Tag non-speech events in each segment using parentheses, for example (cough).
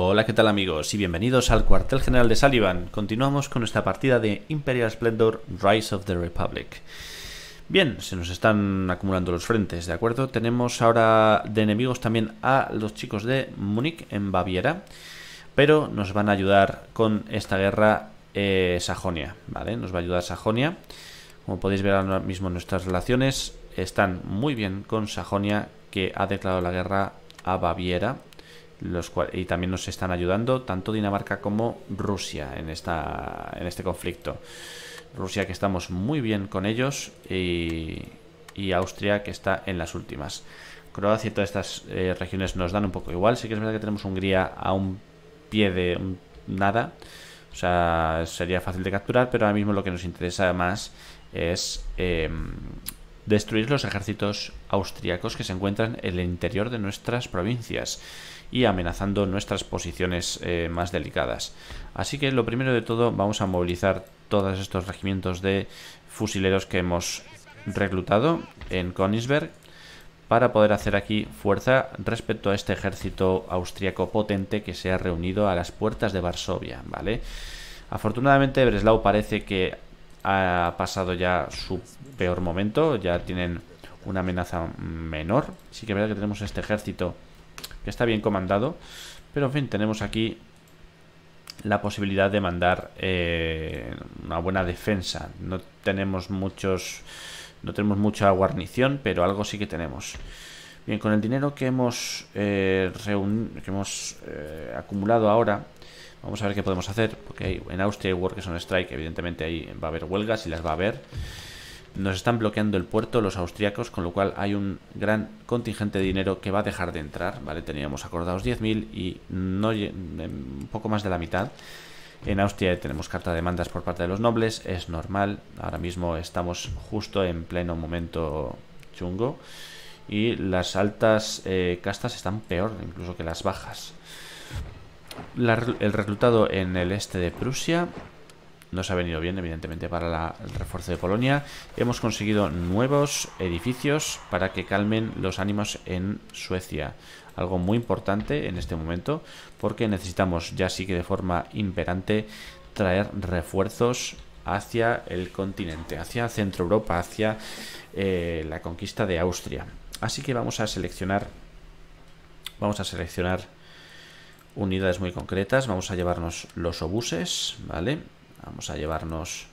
Hola, ¿qué tal amigos? Y bienvenidos al cuartel general de Sullivan. Continuamos con nuestra partida de Imperial Splendor Rise of the Republic. Bien, se nos están acumulando los frentes, ¿de acuerdo? Tenemos ahora de enemigos también a los chicos de Múnich en Baviera, pero nos van a ayudar con esta guerra eh, Sajonia, ¿vale? Nos va a ayudar Sajonia. Como podéis ver ahora mismo nuestras relaciones están muy bien con Sajonia, que ha declarado la guerra a Baviera y también nos están ayudando tanto Dinamarca como Rusia en, esta, en este conflicto. Rusia que estamos muy bien con ellos y, Austria que está en las últimas. Croacia y todas estas eh, regiones nos dan un poco igual. Sí que es verdad que tenemos Hungría a un pie de nada. O sea, sería fácil de capturar, pero ahora mismo lo que nos interesa más es em, destruir los ejércitos austriacos que se encuentran en el interior de nuestras provincias y amenazando nuestras posiciones eh, más delicadas. Así que lo primero de todo vamos a movilizar todos estos regimientos de fusileros que hemos reclutado en Königsberg para poder hacer aquí fuerza respecto a este ejército austriaco potente que se ha reunido a las puertas de Varsovia, ¿vale? Afortunadamente Breslau parece que ha pasado ya su peor momento, ya tienen una amenaza menor. Sí que es verdad que tenemos este ejército que está bien comandado. Pero en fin, tenemos aquí la posibilidad de mandar eh, una buena defensa. No tenemos muchos. No tenemos mucha guarnición, pero algo sí que tenemos. Bien, con el dinero que hemos, eh, que hemos eh, acumulado ahora, vamos a ver qué podemos hacer. Porque en Austria hay Workers on Strike, evidentemente ahí va a haber huelgas y las va a haber. Nos están bloqueando el puerto los austriacos, con lo cual hay un gran contingente de dinero que va a dejar de entrar, ¿vale? Teníamos acordados 10.000 y no un poco más de la mitad. En Austria tenemos carta de demandas por parte de los nobles, es normal. Ahora mismo estamos justo en pleno momento chungo. Y las altas eh, castas están peor incluso que las bajas. el reclutado en el este de Prusia nos ha venido bien, evidentemente, para el refuerzo de Polonia. Hemos conseguido nuevos edificios para que calmen los ánimos en Suecia. Algo muy importante en este momento, porque necesitamos ya sí que de forma imperante traer refuerzos hacia el continente, hacia Centro Europa, hacia eh, la conquista de Austria. Así que vamos a seleccionar, vamos a seleccionar unidades muy concretas. Vamos a llevarnos los obuses, ¿vale? Vamos a llevarnos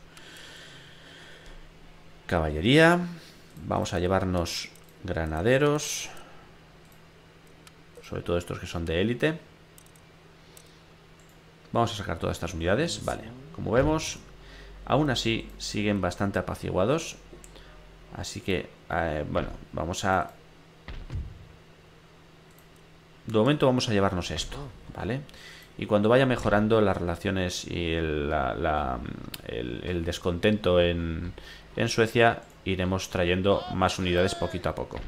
caballería. Vamos a llevarnos granaderos. Sobre todo estos que son de élite. Vamos a sacar todas estas unidades. Vale, como vemos, aún así siguen bastante apaciguados. Así que, eh, bueno, vamos a... De momento vamos a llevarnos esto, ¿vale? vale y cuando vaya mejorando las relaciones y el, descontento en, en Suecia, iremos trayendo más unidades poquito a poco.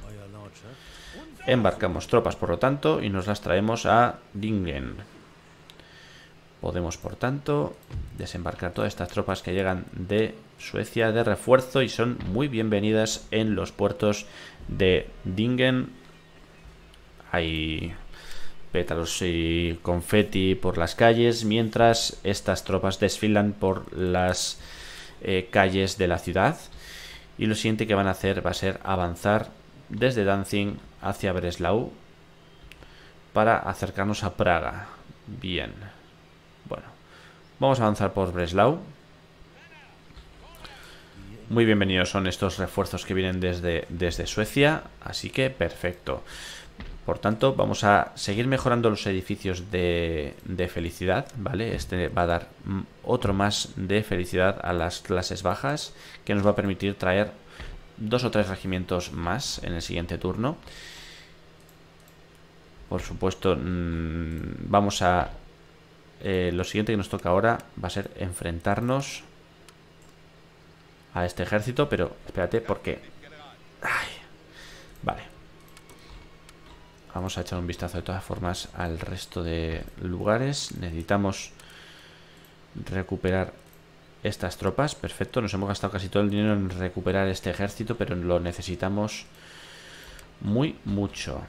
Embarcamos tropas, por lo tanto, y nos las traemos a Dingen. Podemos, por tanto, desembarcar todas estas tropas que llegan de Suecia de refuerzo y son muy bienvenidas en los puertos de Dingen. Hay pétalos y confeti por las calles, mientras estas tropas desfilan por las eh, calles de la ciudad. Y lo siguiente que van a hacer va a ser avanzar desde Danzig hacia Breslau para acercarnos a Praga. Bien. Bueno, vamos a avanzar por Breslau. Muy bienvenidos son estos refuerzos que vienen desde, desde Suecia, así que perfecto. Por tanto, vamos a seguir mejorando los edificios de, felicidad, ¿vale? Este va a dar otro más de felicidad a las clases bajas, que nos va a permitir traer dos o tres regimientos más en el siguiente turno. Por supuesto, mm, vamos a... Eh, lo siguiente que nos toca ahora va a ser enfrentarnos a este ejército, pero espérate, porque... Ay, Vamos a echar un vistazo de todas formas al resto de lugares. Necesitamos recuperar estas tropas. Perfecto, nos hemos gastado casi todo el dinero en recuperar este ejército, pero lo necesitamos muy mucho.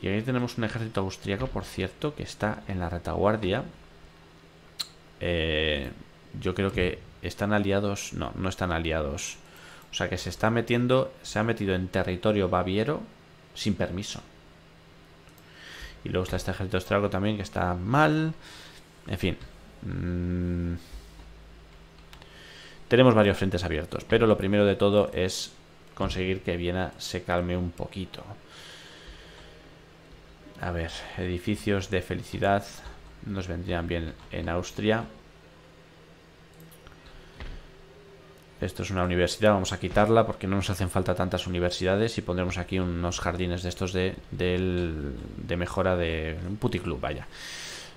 Y aquí tenemos un ejército austriaco, por cierto, que está en la retaguardia. Eh, yo creo que están aliados... No, no están aliados. O sea que se está metiendo... Se ha metido en territorio baviero sin permiso. Y luego está este ejército austriaco también que está mal. En fin. Mm, tenemos varios frentes abiertos. Pero lo primero de todo es conseguir que Viena se calme un poquito. A ver, edificios de felicidad nos vendrían bien en Austria. Esto es una universidad, vamos a quitarla porque no nos hacen falta tantas universidades y pondremos aquí unos jardines de estos de, de, mejora de un puticlub, vaya.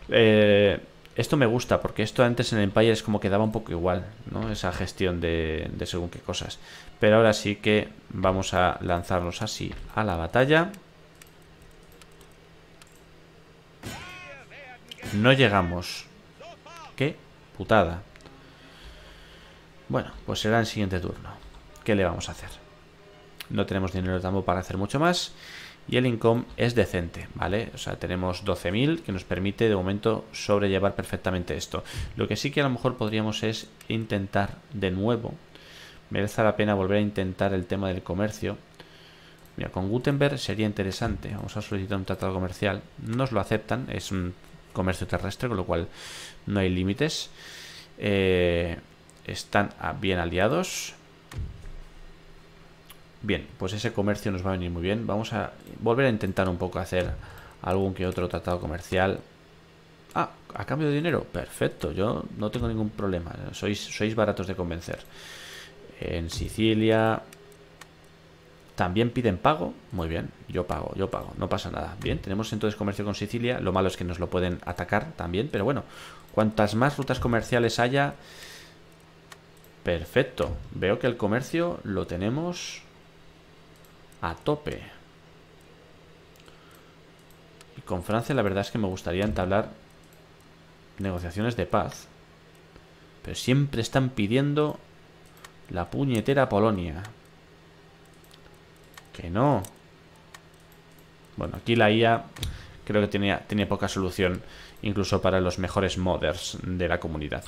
Eh, esto me gusta porque esto antes en Empire es como que daba un poco igual, ¿no? Esa gestión de, de según qué cosas. Pero ahora sí que vamos a lanzarnos así a la batalla. No llegamos. Qué putada. Bueno, pues será el siguiente turno. ¿Qué le vamos a hacer? No tenemos dinero tampoco para hacer mucho más. Y el income es decente, ¿vale? O sea, tenemos 12.000 que nos permite de momento sobrellevar perfectamente esto. Lo que sí que a lo mejor podríamos es intentar de nuevo. Merece la pena volver a intentar el tema del comercio. Mira, con Gutenberg sería interesante. Vamos a solicitar un tratado comercial. Nos lo aceptan. Es un comercio terrestre, con lo cual no hay límites. Eh, están bien aliados. Bien, pues ese comercio nos va a venir muy bien. Vamos a volver a intentar un poco hacer algún que otro tratado comercial. Ah, a cambio de dinero. Perfecto, yo no tengo ningún problema. Sois, sois baratos de convencer. En Sicilia también piden pago. Muy bien, yo pago, yo pago. No pasa nada. Bien, tenemos entonces comercio con Sicilia. Lo malo es que nos lo pueden atacar también. Pero bueno, cuantas más rutas comerciales haya... Perfecto. Veo que el comercio lo tenemos a tope. Y con Francia la verdad es que me gustaría entablar negociaciones de paz. Pero siempre están pidiendo la puñetera Polonia. Que no. Bueno, aquí la IA creo que tenía, tiene poca solución incluso para los mejores modders de la comunidad.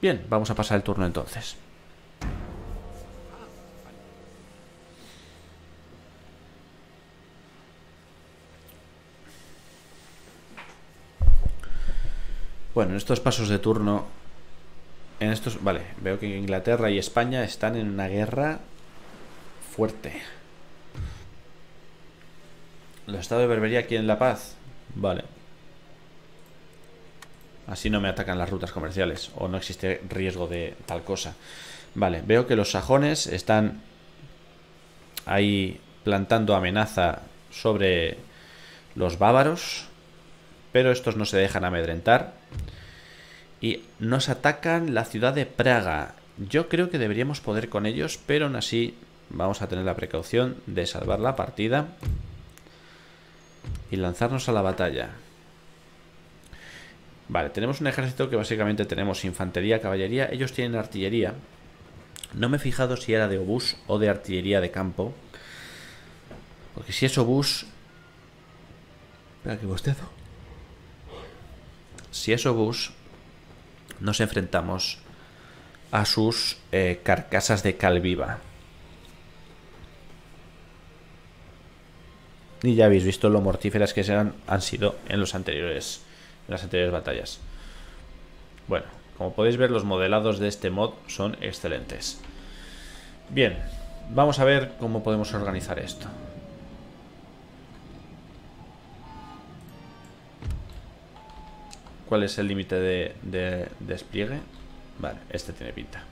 Bien, vamos a pasar el turno entonces. Bueno, en estos pasos de turno, en estos, vale, veo que Inglaterra y España están en una guerra fuerte. ¿Los estados de Berbería quieren la paz? Vale. Así no me atacan las rutas comerciales o no existe riesgo de tal cosa. Vale, veo que los sajones están ahí plantando amenaza sobre los bávaros, pero estos no se dejan amedrentar y nos atacan la ciudad de Praga. Yo creo que deberíamos poder con ellos, pero aún así vamos a tener la precaución de salvar la partida y lanzarnos a la batalla. Vale, tenemos un ejército que básicamente tenemos infantería, caballería. Ellos tienen artillería. No me he fijado si era de obús o de artillería de campo. Porque si es obús... Espera que bostezo. Si es obús, nos enfrentamos a sus eh, carcasas de cal viva. Y ya habéis visto lo mortíferas que se han, han sido en los anteriores las anteriores batallas. Bueno, como podéis ver los modelados de este mod son excelentes. Bien, vamos a ver cómo podemos organizar esto. ¿Cuál es el límite de, despliegue? Vale, este tiene pinta.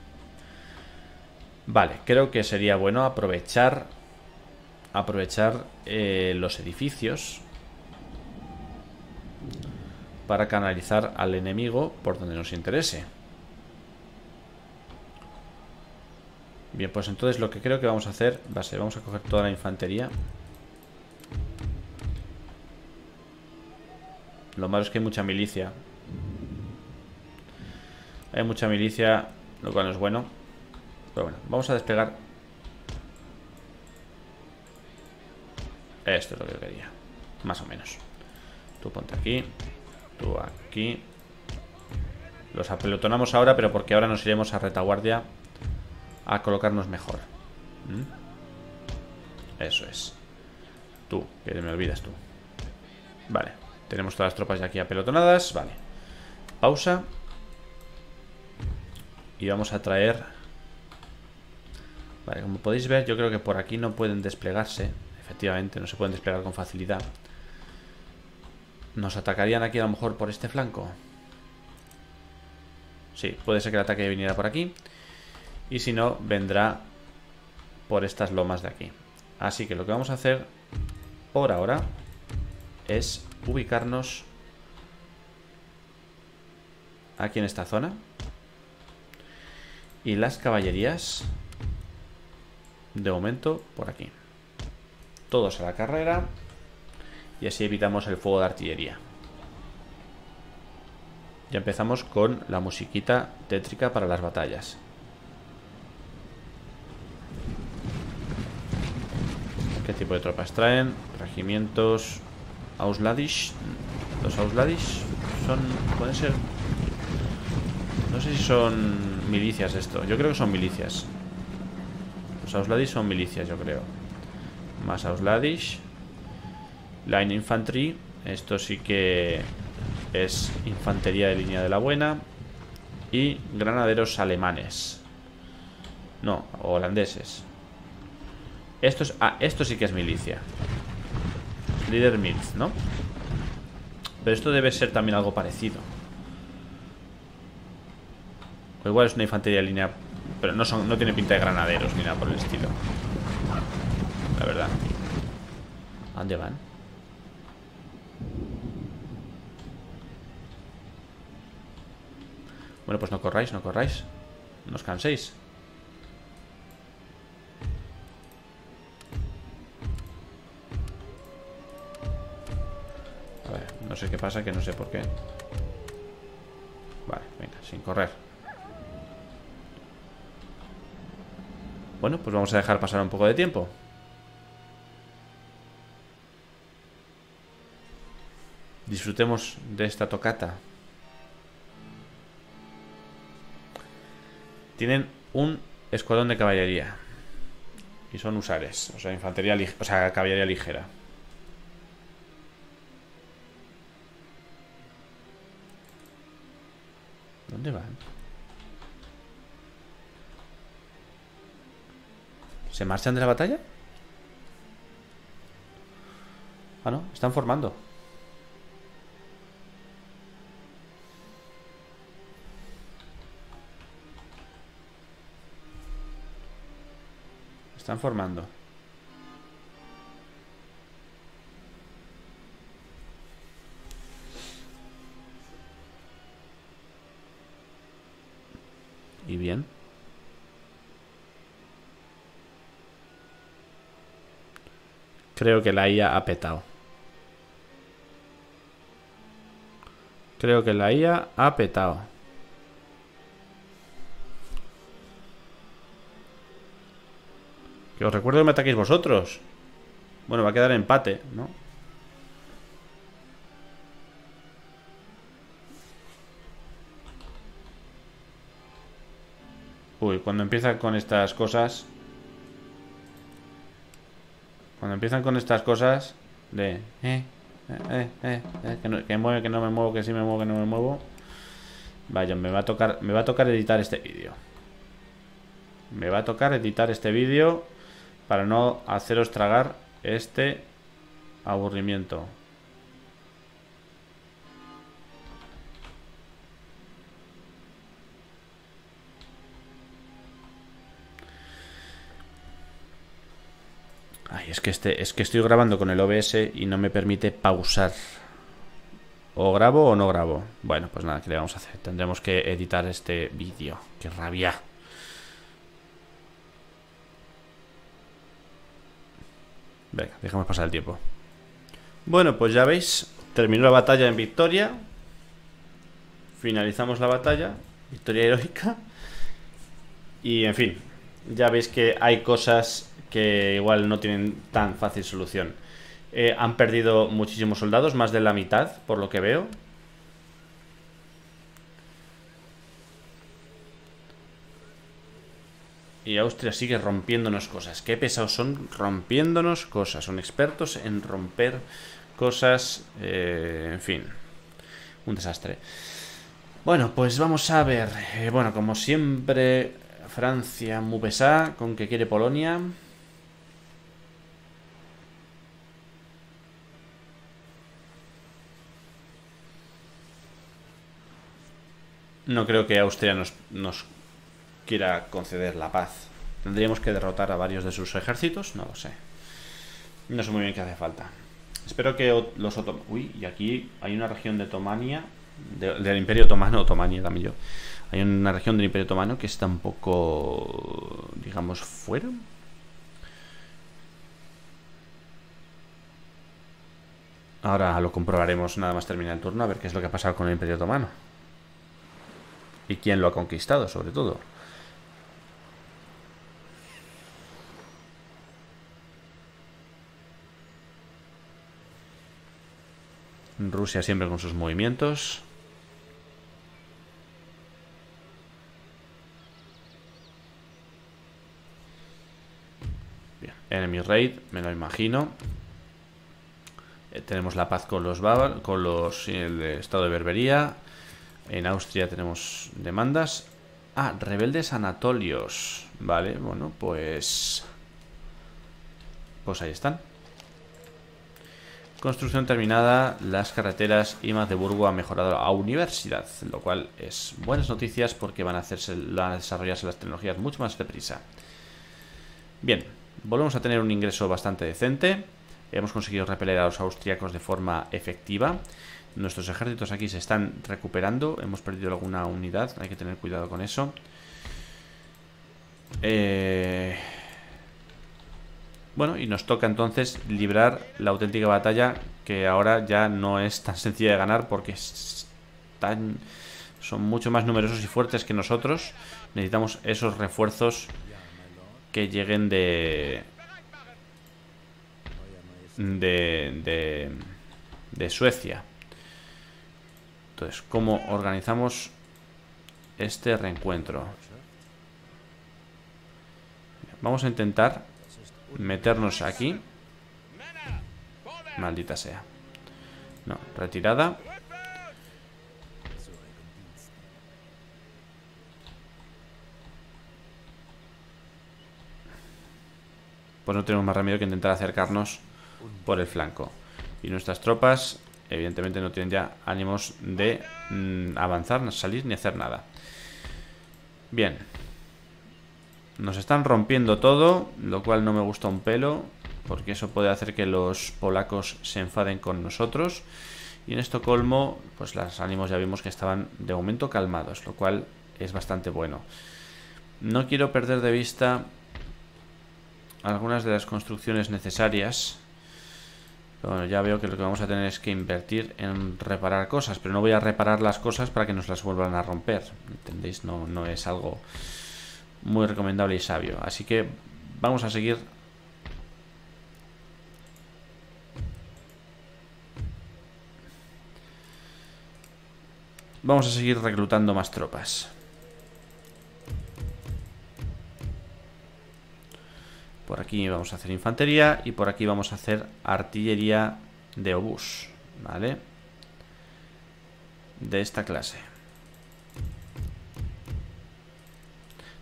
Vale, creo que sería bueno aprovechar aprovechar eh, los edificios para canalizar al enemigo por donde nos interese. Bien, pues entonces lo que creo que vamos a hacer va a ser, vamos a coger toda la infantería. Lo malo es que hay mucha milicia. Hay mucha milicia, lo cual no es bueno. Pero bueno, vamos a despegar. Esto es lo que yo quería. Más o menos. Tú ponte aquí. Tú aquí. Los apelotonamos ahora, pero porque ahora nos iremos a retaguardia a colocarnos mejor. ¿Mm? Eso es. Tú, que me olvidas tú. Vale. Tenemos todas las tropas ya aquí apelotonadas. Vale. Pausa. Y vamos a traer... Vale, como podéis ver, yo creo que por aquí no pueden desplegarse. Efectivamente, no se pueden desplegar con facilidad. ¿Nos atacarían aquí a lo mejor por este flanco? Sí, puede ser que el ataque viniera por aquí. Y si no, vendrá por estas lomas de aquí. Así que lo que vamos a hacer por ahora es ubicarnos aquí en esta zona. Y las caballerías, de momento, por aquí. Todos a la carrera. Y así evitamos el fuego de artillería. Ya empezamos con la musiquita tétrica para las batallas. ¿Qué tipo de tropas traen? Regimientos Ausladish. Los Ausladish son... pueden ser... No sé si son milicias esto. Yo creo que son milicias. Los Ausladish son milicias, yo creo. Más Ausladish. Line Infantry. Esto sí que es infantería de línea de la buena. Y granaderos alemanes. No, holandeses. Esto, es, ah, esto sí que es milicia. Líder Mills, ¿no? Pero esto debe ser también algo parecido. O igual es una infantería de línea... Pero no, son, no tiene pinta de granaderos ni nada por el estilo. La verdad. ¿A dónde van? Bueno, pues no corráis, no corráis. No os canséis. A ver, no sé qué pasa, que no sé por qué. Vale, venga, sin correr. Bueno, pues vamos a dejar pasar un poco de tiempo. Disfrutemos de esta tocata. Tienen un escuadrón de caballería. Y son usares, o sea, infantería, o sea, caballería ligera. ¿Dónde van? ¿Se marchan de la batalla? Ah, no, están formando. Están formando. ¿Y bien? Creo que la IA ha petado. Creo que la IA ha petado. Que os recuerdo que me ataquéis vosotros. Bueno, va a quedar empate, ¿no? Uy, cuando empiezan con estas cosas... Cuando empiezan con estas cosas de... Eh, eh, eh, que, no, mueve, que no me muevo, que sí me muevo, que no me muevo... Vaya, me va a tocar, me va a tocar editar este vídeo. Me va a tocar editar este vídeo para no haceros tragar este aburrimiento. Ay, es que este es que estoy grabando con el OBS y no me permite pausar. O grabo o no grabo. Bueno, pues nada, ¿qué le vamos a hacer? Tendremos que editar este vídeo. ¡Qué rabia! Venga, dejamos pasar el tiempo. Bueno, pues ya veis, terminó la batalla en victoria. Finalizamos la batalla. Victoria heroica. Y en fin, ya veis que hay cosas que igual no tienen tan fácil solución. Eh, han perdido muchísimos soldados, más de la mitad, por lo que veo. Y Austria sigue rompiéndonos cosas. Qué pesados son rompiéndonos cosas. Son expertos en romper cosas. Eh, en fin. Un desastre. Bueno, pues vamos a ver. Eh, bueno, como siempre, Francia muy pesada con que quiere Polonia. No creo que Austria nos, nos quiera conceder la paz. Tendríamos que derrotar a varios de sus ejércitos, no lo sé. No sé muy bien qué hace falta. Espero que los otomanos... Uy, y aquí hay una región de Otomania, del Imperio Otomano, Otomania también yo. Hay una región del Imperio Otomano que está un poco, digamos, fuera. Ahora lo comprobaremos nada más terminar el turno, a ver qué es lo que ha pasado con el Imperio Otomano. Y quién lo ha conquistado, sobre todo. Rusia siempre con sus movimientos. Bien, enemy raid, me lo imagino. Eh, tenemos la paz con los con los el estado de Berbería. En Austria tenemos demandas. Ah, rebeldes anatolios. Vale, bueno, pues... Pues ahí están. Construcción terminada, las carreteras y Magdeburgo ha mejorado a universidad, lo cual es buenas noticias porque van a desarrollarse las tecnologías mucho más deprisa. Bien, volvemos a tener un ingreso bastante decente. Hemos conseguido repeler a los austriacos de forma efectiva. Nuestros ejércitos aquí se están recuperando. Hemos perdido alguna unidad, hay que tener cuidado con eso. Eh... Bueno, y nos toca entonces librar la auténtica batalla que ahora ya no es tan sencilla de ganar porque son mucho más numerosos y fuertes que nosotros. Necesitamos esos refuerzos que lleguen de... De, de, de Suecia. Entonces, ¿cómo organizamos este reencuentro? Vamos a intentar meternos aquí. Maldita sea. No, retirada. Pues no tenemos más remedio que intentar acercarnos por el flanco. Y nuestras tropas, evidentemente, no tienen ya ánimos de mm, avanzar, salir ni hacer nada. Bien. Nos están rompiendo todo, lo cual no me gusta un pelo, porque eso puede hacer que los polacos se enfaden con nosotros. Y en Estocolmo, pues los ánimos ya vimos que estaban de momento calmados, lo cual es bastante bueno. No quiero perder de vista algunas de las construcciones necesarias. Bueno, ya veo que lo que vamos a tener es que invertir en reparar cosas, pero no voy a reparar las cosas para que nos las vuelvan a romper. ¿Entendéis? No, no es algo muy recomendable y sabio. Así que vamos a seguir Vamos a seguir reclutando más tropas. Por aquí vamos a hacer infantería y por aquí vamos a hacer artillería de obús, ¿vale? De esta clase.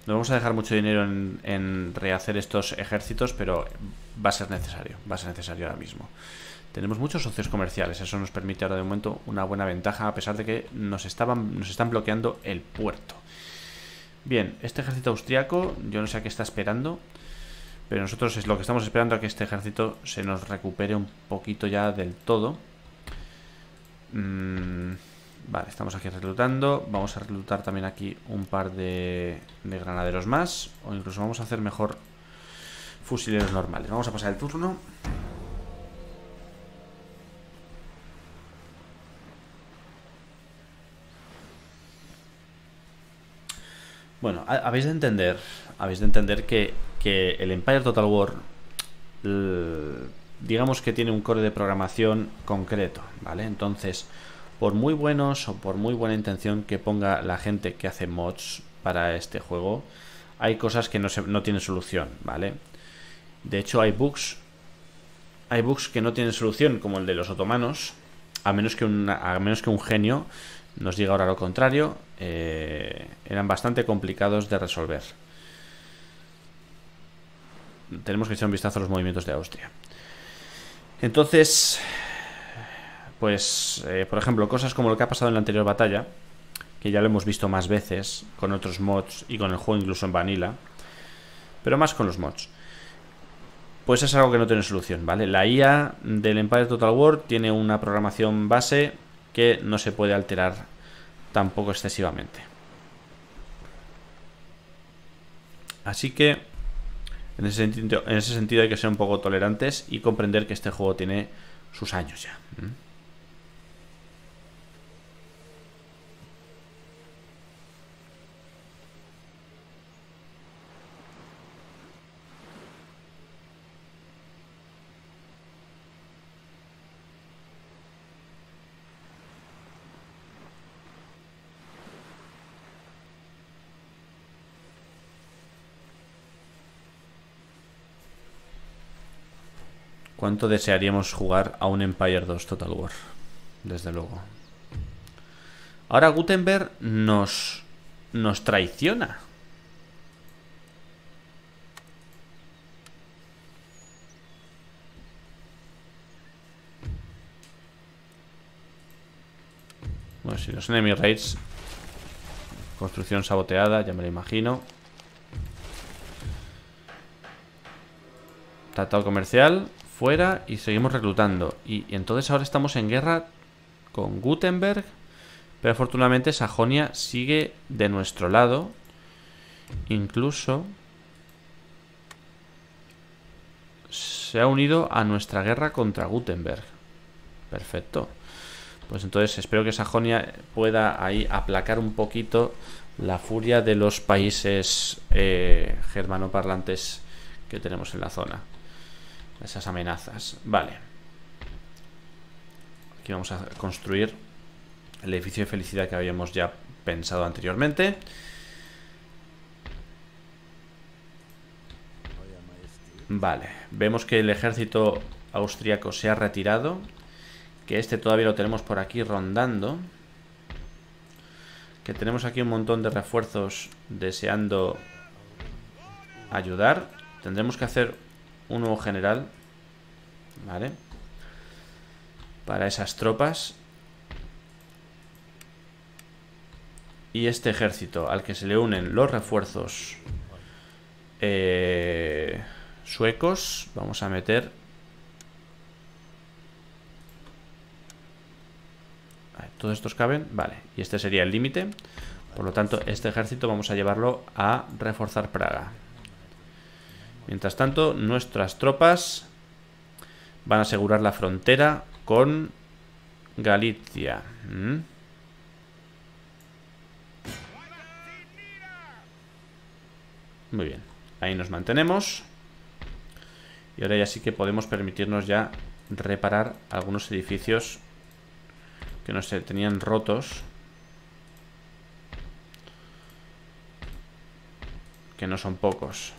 No vamos a dejar mucho dinero en, rehacer estos ejércitos, pero va a ser necesario, va a ser necesario ahora mismo. Tenemos muchos socios comerciales, eso nos permite ahora de momento una buena ventaja, a pesar de que nos, nos están bloqueando el puerto. Bien, este ejército austriaco, yo no sé a qué está esperando, pero nosotros es lo que estamos esperando a que este ejército se nos recupere un poquito ya del todo. Mmm... Vale, estamos aquí reclutando. Vamos a reclutar también aquí un par de, granaderos más. O incluso vamos a hacer mejor fusileros normales. Vamos a pasar el turno. Bueno, habéis de entender, habéis de entender que, que el Empire Total War digamos que tiene un core de programación concreto, ¿vale? Entonces, por muy buenos o por muy buena intención que ponga la gente que hace mods para este juego, hay cosas que no, tienen solución, ¿vale? De hecho, hay bugs. Hay bugs que no tienen solución, como el de los otomanos. A menos que, a menos que un genio nos diga ahora lo contrario. Eh, eran bastante complicados de resolver. Tenemos que echar un vistazo a los movimientos de Austria. Entonces, pues, eh, por ejemplo, cosas como lo que ha pasado en la anterior batalla, que ya lo hemos visto más veces con otros mods y con el juego incluso en Vanilla, pero más con los mods. Pues es algo que no tiene solución, ¿vale? La IA del Empire Total War tiene una programación base que no se puede alterar tampoco excesivamente. Así que en ese, sentido, en ese sentido hay que ser un poco tolerantes y comprender que este juego tiene sus años ya. ¿Cuánto desearíamos jugar a un Empire 2 Total War? Desde luego. Ahora Gutenberg nos, nos traiciona. Bueno, si los enemy raids Construcción saboteada, ya me lo imagino Tratado comercial fuera y seguimos reclutando. Y, entonces ahora estamos en guerra con Gutenberg. Pero afortunadamente Sajonia sigue de nuestro lado. Incluso se ha unido a nuestra guerra contra Gutenberg. Perfecto. Pues entonces espero que Sajonia pueda ahí aplacar un poquito la furia de los países eh, germanoparlantes que tenemos en la zona esas amenazas. Vale. Aquí vamos a construir el edificio de felicidad que habíamos ya pensado anteriormente. Vale, vemos que el ejército austriaco se ha retirado. Que este todavía lo tenemos por aquí rondando. Que tenemos aquí un montón de refuerzos deseando ayudar. Tendremos que hacer un nuevo general. ¿Vale? Para esas tropas. Y este ejército al que se le unen los refuerzos eh, suecos. Vamos a meter... ¿Todos estos caben? Vale. Y este sería el límite. Por lo tanto, este ejército vamos a llevarlo a reforzar Praga. Mientras tanto, nuestras tropas van a asegurar la frontera con Galicia. Muy bien, ahí nos mantenemos. Y ahora ya sí que podemos permitirnos ya reparar algunos edificios que no se tenían rotos. Que no son pocos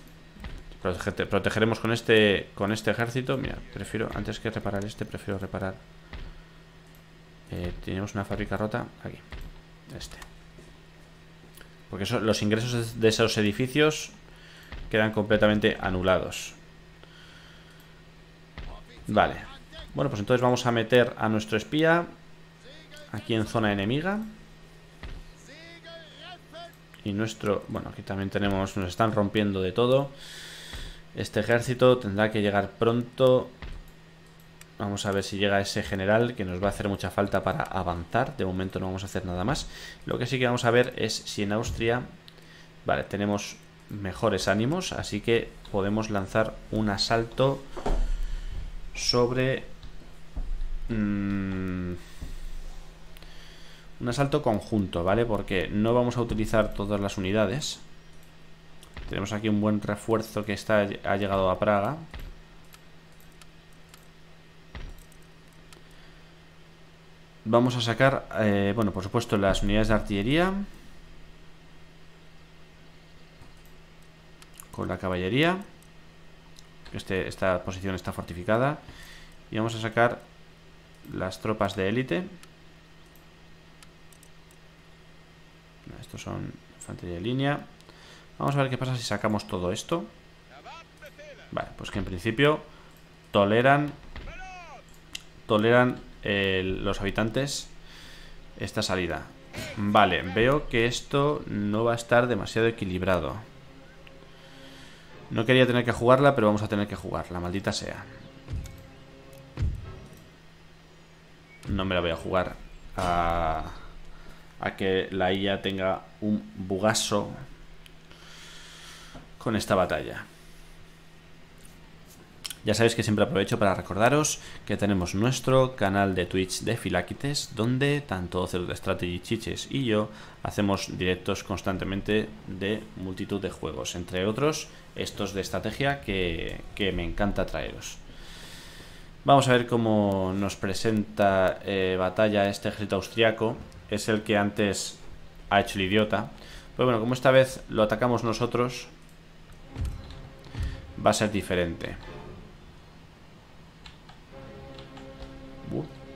protegeremos con este con este ejército. Mira, prefiero, antes que reparar este, prefiero reparar. Eh, tenemos una fábrica rota aquí. Este. Porque los ingresos de esos edificios quedan completamente anulados. Vale. Bueno, pues entonces vamos a meter a nuestro espía aquí en zona enemiga. Y nuestro... Bueno, aquí también tenemos... Nos están rompiendo de todo. Este ejército tendrá que llegar pronto. Vamos a ver si llega ese general que nos va a hacer mucha falta para avanzar. De momento no vamos a hacer nada más. Lo que sí que vamos a ver es si en Austria... Vale, tenemos mejores ánimos, así que podemos lanzar un asalto sobre... Mm, un asalto conjunto, ¿vale? Porque no vamos a utilizar todas las unidades. Tenemos aquí un buen refuerzo que está, ha llegado a Praga. Vamos a sacar, eh, bueno, por supuesto, las unidades de artillería. Con la caballería. Este, esta posición está fortificada. Y vamos a sacar las tropas de élite. Estos son infantería de línea. Vamos a ver qué pasa si sacamos todo esto. Vale, pues que en principio toleran toleran los habitantes esta salida. Vale, veo que esto no va a estar demasiado equilibrado. No quería tener que jugarla, pero vamos a tener que jugarla, maldita sea. No me la voy a jugar a, a que la IA tenga un bugazo con esta batalla. Ya sabéis que siempre aprovecho para recordaros que tenemos nuestro canal de Twitch de Filaquites, donde tanto Zero Strategy Chiches y yo hacemos directos constantemente de multitud de juegos, entre otros estos de estrategia que, me encanta traeros. Vamos a ver cómo nos presenta eh, batalla este ejército austriaco. Es el que antes ha hecho el idiota. Pero bueno, como esta vez lo atacamos nosotros, va a ser diferente.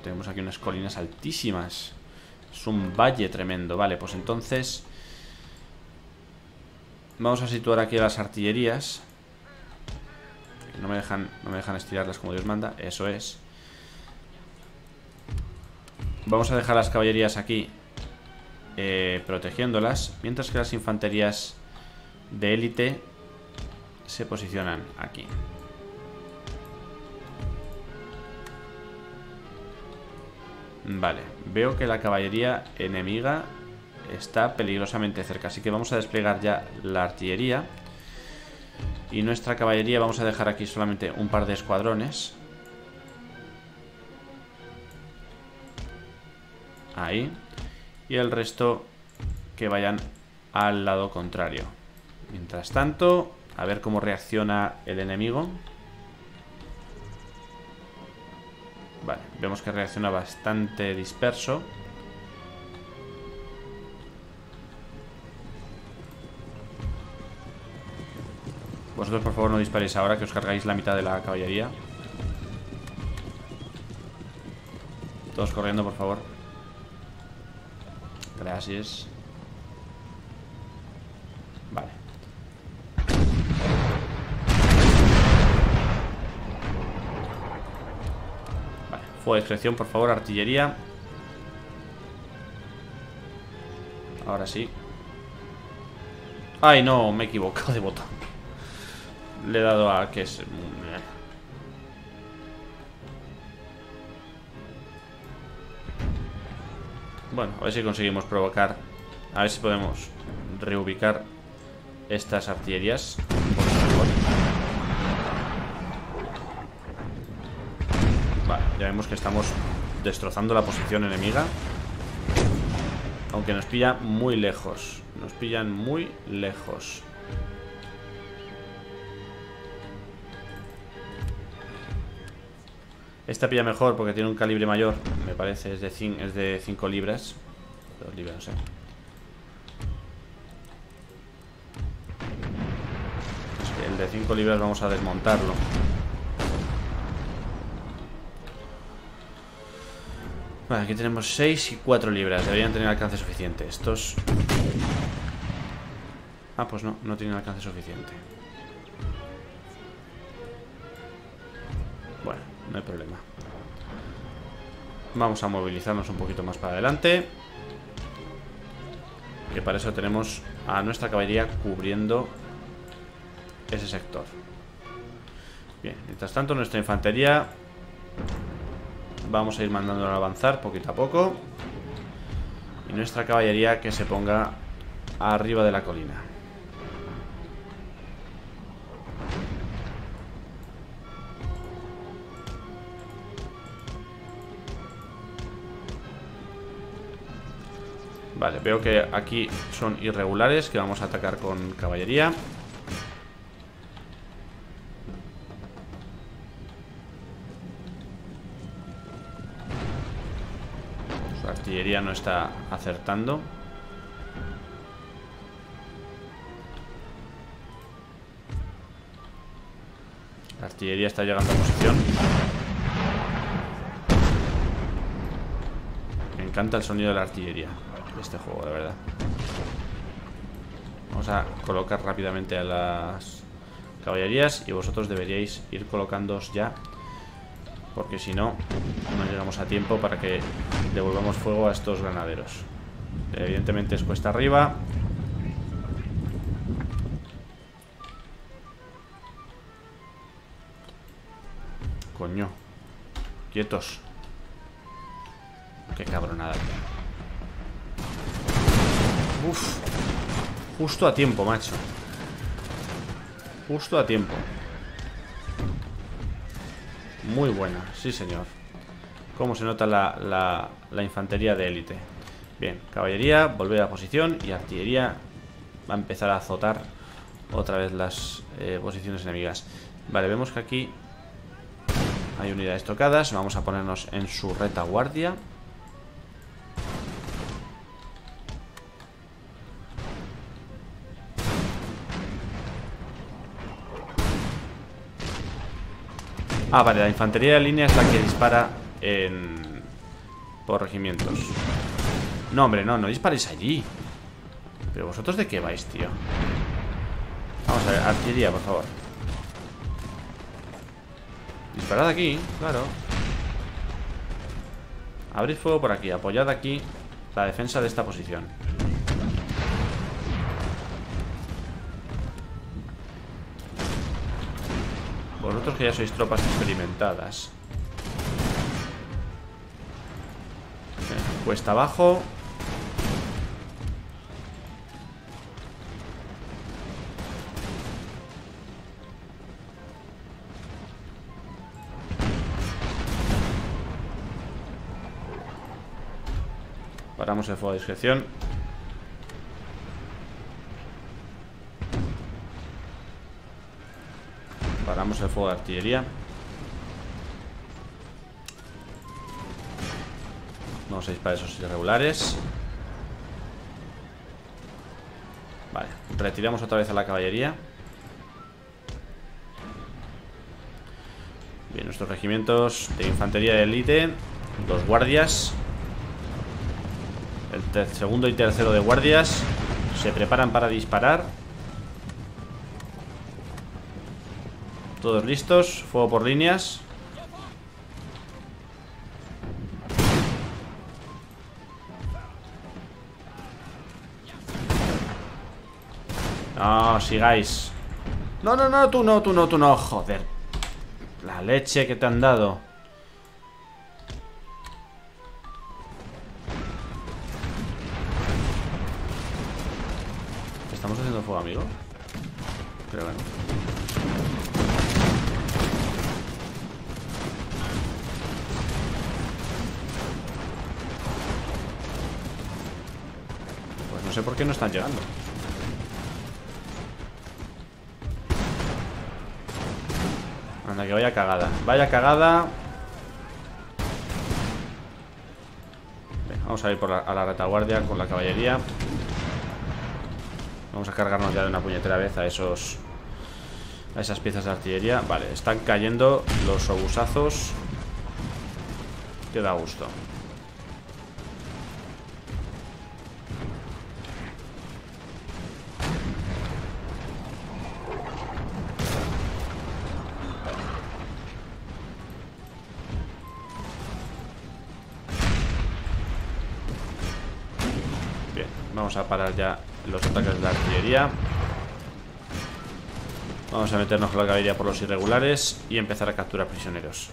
tenemos aquí unas colinas altísimas. Es un valle tremendo. Vale, pues entonces... Vamos a situar aquí las artillerías. No me dejan, no me dejan estirarlas como Dios manda. Eso es. Vamos a dejar las caballerías aquí eh, protegiéndolas. Mientras que las infanterías de élite se posicionan aquí. Vale, veo que la caballería enemiga está peligrosamente cerca, así que vamos a desplegar ya la artillería. Y nuestra caballería vamos a dejar aquí solamente un par de escuadrones. Ahí. Y el resto que vayan al lado contrario. Mientras tanto, a ver cómo reacciona el enemigo. Vale, vemos que reacciona bastante disperso. Vosotros por favor no disparéis ahora que os cargáis la mitad de la caballería. Todos corriendo por favor. Gracias. Discreción, por favor, artillería. Ahora sí. Ay, no, me he equivocado de botón. Le he dado a que es... Bueno, a ver si conseguimos provocar A ver si podemos reubicar Estas artillerías Ya vemos que estamos destrozando la posición enemiga. Aunque nos pilla muy lejos. Nos pillan muy lejos. Esta pilla mejor porque tiene un calibre mayor. Me parece, es de 5, es de 5 libras. 2 libras, no sé. el de 5 libras vamos a desmontarlo. Vale, aquí tenemos 6 y 4 libras. Deberían tener alcance suficiente. Estos... Ah, pues no, no tienen alcance suficiente. Bueno, no hay problema. Vamos a movilizarnos un poquito más para adelante. Que para eso tenemos a nuestra caballería cubriendo ese sector. Bien, mientras tanto nuestra infantería Vamos a ir mandándola a avanzar poquito a poco. Y nuestra caballería que se ponga arriba de la colina. Vale, veo que aquí son irregulares Que vamos a atacar con caballería artillería no está acertando. La artillería está llegando a posición. Me encanta el sonido de la artillería de este juego, de verdad. Vamos a colocar rápidamente a las caballerías y vosotros deberíais ir colocándoos ya porque si no, no llegamos a tiempo para que devolvamos fuego a estos granaderos. Evidentemente es cuesta arriba. Coño. Quietos. Qué cabronada. Uf. Justo a tiempo, macho. Justo a tiempo. Muy buena, sí señor. Cómo se nota la, la, infantería de élite. Bien, caballería, volver a posición y artillería va a empezar a azotar otra vez las eh, posiciones enemigas. Vale, vemos que aquí hay unidades tocadas. Vamos a ponernos en su retaguardia. Ah, vale, la infantería de línea es la que dispara en... Por regimientos. No, hombre, no, no disparéis allí. ¿Pero vosotros de qué vais, tío? Vamos a ver, artillería, por favor. Disparad aquí, claro. Abrid fuego por aquí, apoyad aquí La defensa de esta posición Vosotros que ya sois tropas experimentadas. Cuesta abajo. Paramos el fuego de discreción. El fuego de artillería. Vamos a disparar esos irregulares. Vale, retiramos otra vez a la caballería. Bien, nuestros regimientos de infantería de élite. Dos guardias. El segundo y tercero de guardias se preparan para disparar. Todos listos, fuego por líneas. No, sigáis. No, no, no, tú no, tú no, tú no Joder. La leche que te han dado sé por qué no están llegando. Anda, que vaya cagada. Vaya cagada. vamos a ir por a la retaguardia con la caballería. Vamos a cargarnos ya de una puñetera vez a esos... A esas piezas de artillería. Vale, están cayendo los obusazos. Que da gusto. A parar ya los ataques de la artillería. Vamos a meternos con la caballería por los irregulares y empezar a capturar prisioneros.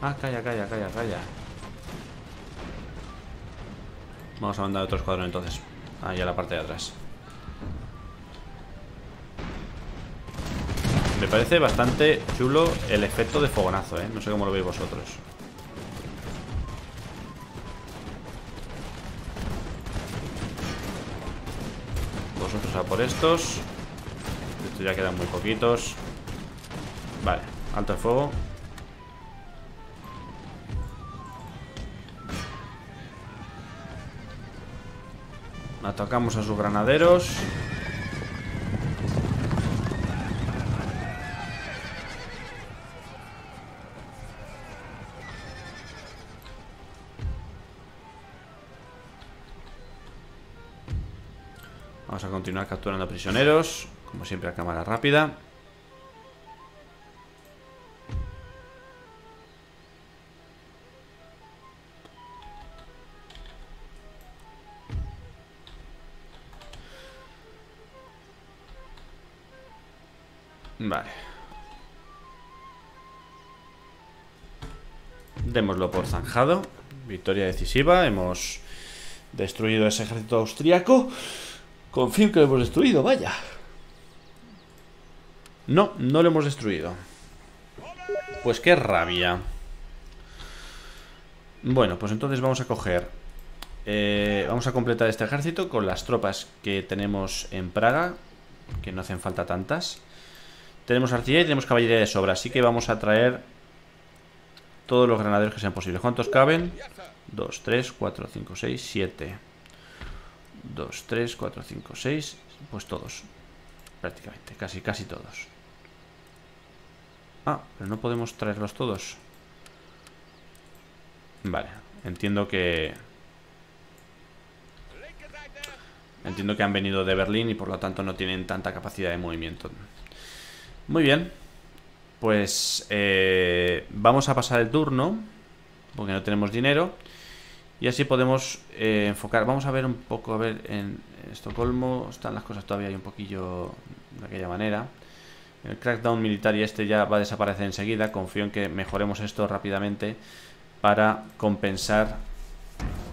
Ah, calla, calla, calla, calla. Vamos a mandar otro escuadrón entonces. Ahí a la parte de atrás. Me parece bastante chulo el efecto de fogonazo, ¿eh? No sé cómo lo veis vosotros. vosotros a por estos. estos ya quedan muy poquitos. Vale, alto el fuego. Atacamos a sus granaderos. Capturando prisioneros. Como siempre a cámara rápida. Vale. Démoslo por zanjado. Victoria decisiva. Hemos destruido ese ejército austriaco. Confío que lo hemos destruido, vaya. No, no lo hemos destruido. Pues qué rabia. Bueno, pues entonces vamos a coger... Eh, vamos a completar este ejército con las tropas que tenemos en Praga, que no hacen falta tantas. Tenemos artillería y tenemos caballería de sobra, así que vamos a traer todos los granaderos que sean posibles. ¿Cuántos caben? 2, 3, 4, 5, 6, 7. 2, 3, 4, 5, 6. Pues todos. Prácticamente, casi, casi todos. Ah, pero no podemos traerlos todos. Vale, entiendo que... Entiendo que han venido de Berlín y por lo tanto no tienen tanta capacidad de movimiento. Muy bien. Pues eh, vamos a pasar el turno, porque no tenemos dinero. Y así podemos eh, enfocar. Vamos a ver un poco, a ver, en Estocolmo están las cosas todavía un poquillo de aquella manera. El crackdown militar y este ya va a desaparecer enseguida. Confío en que mejoremos esto rápidamente para compensar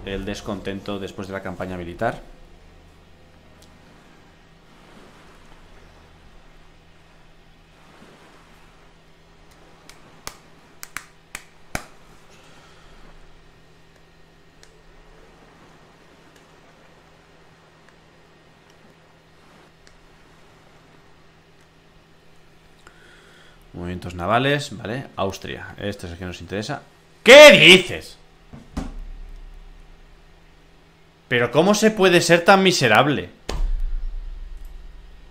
el descontento después de la campaña militar. Navales, ¿vale? Austria, este es el que nos interesa ¿Qué dices? Pero ¿cómo se puede ser tan miserable?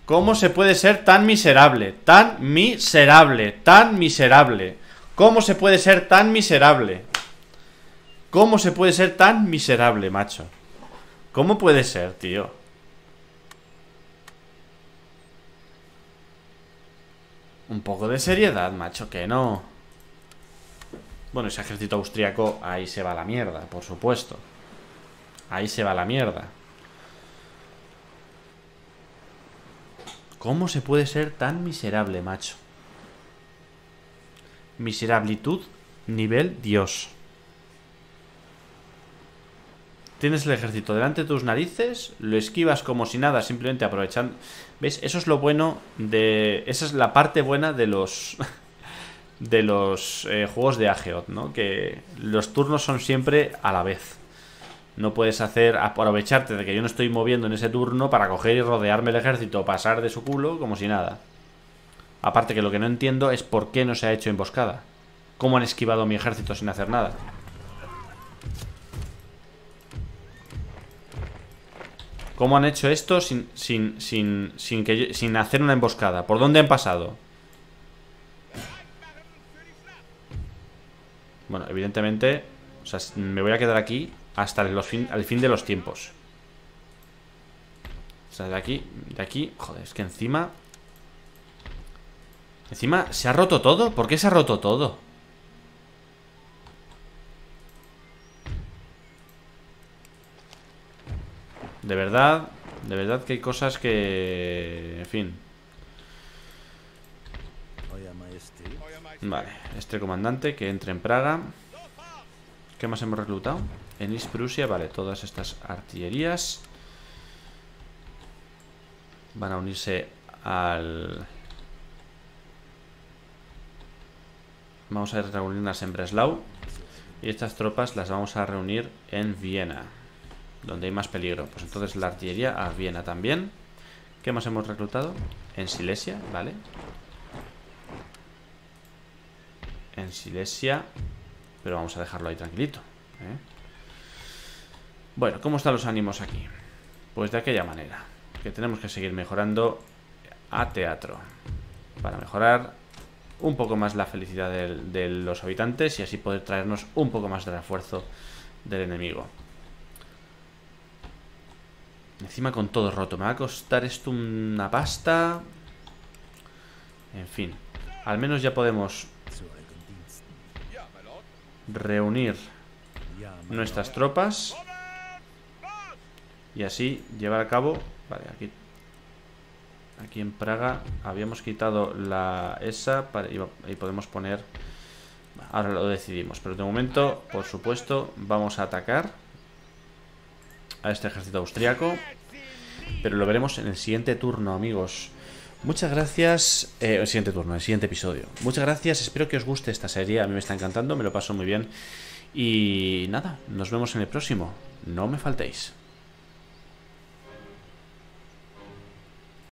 ¿Cómo se puede ser tan miserable? Tan miserable, tan miserable ¿Cómo se puede ser tan miserable? ¿Cómo se puede ser tan miserable, macho? ¿Cómo puede ser, tío? Un poco de seriedad, macho, que no. Bueno, ese ejército austriaco ahí se va la mierda, por supuesto. Ahí se va la mierda. ¿Cómo se puede ser tan miserable, macho? Miserablitud nivel Dios. Tienes el ejército delante de tus narices, lo esquivas como si nada, simplemente aprovechando... ¿Ves? Eso es lo bueno de... Esa es la parte buena de los... (laughs) de los eh, juegos de Ageot, ¿no? Que los turnos son siempre a la vez. No puedes hacer, aprovecharte de que yo no estoy moviendo en ese turno para coger y rodearme el ejército, pasar de su culo como si nada. Aparte que lo que no entiendo es por qué no se ha hecho emboscada. ¿Cómo han esquivado mi ejército sin hacer nada? ¿Cómo han hecho esto sin, sin, sin, sin, que, sin hacer una emboscada? ¿Por dónde han pasado? Bueno, evidentemente O sea, me voy a quedar aquí Hasta los fin, al fin de los tiempos O sea, de aquí De aquí, joder, es que encima Encima, ¿se ha roto todo? ¿Por qué se ha roto todo? De verdad, de verdad que hay cosas que... En fin. Vale, este comandante que entre en Praga. ¿Qué más hemos reclutado? En East Prusia, vale, todas estas artillerías. Van a unirse al... Vamos a reunirlas en Breslau. Y estas tropas las vamos a reunir en Viena. Donde hay más peligro. Pues entonces la artillería a Viena también. ¿Qué más hemos reclutado? En Silesia, vale. En Silesia. Pero vamos a dejarlo ahí tranquilito. ¿eh? Bueno, ¿cómo están los ánimos aquí? Pues de aquella manera. Que tenemos que seguir mejorando a teatro. Para mejorar un poco más la felicidad de, los habitantes y así poder traernos un poco más de refuerzo del enemigo. Encima con todo roto. Me va a costar esto una pasta. En fin. Al menos ya podemos reunir nuestras tropas y así llevar a cabo... Vale, aquí aquí en Praga habíamos quitado la esa y, podemos poner... Ahora lo decidimos, pero de momento, por supuesto, vamos a atacar a este ejército austriaco. Pero lo veremos en el siguiente turno, amigos. Muchas gracias. Eh, el siguiente turno, el siguiente episodio. Muchas gracias. Espero que os guste esta serie. A mí me está encantando, me lo paso muy bien. Y nada, nos vemos en el próximo. No me faltéis.